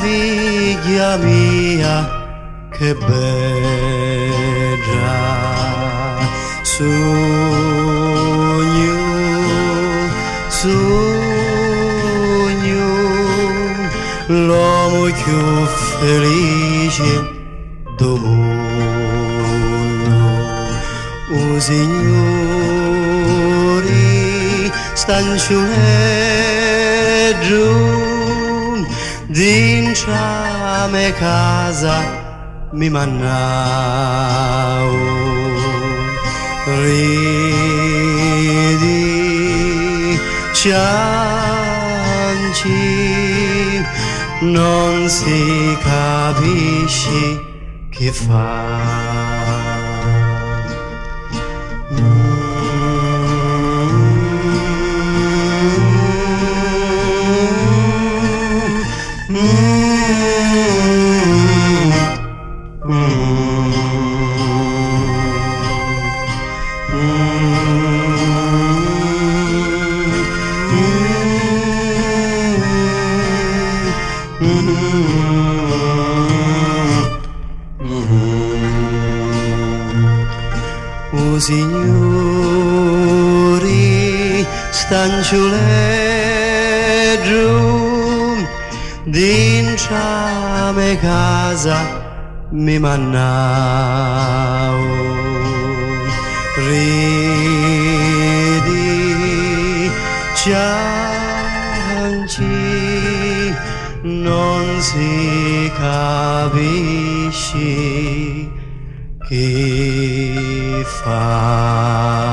figlia mia, che bella sogno, sogno, l'uomo più felice del mondo, o signori, stanciuleggio, dinciame casa, mi mannao ridi cianci non si capisce che fa O signori stanciuleggio dinciame casa mi mannao ridi cianci non si capisce che fa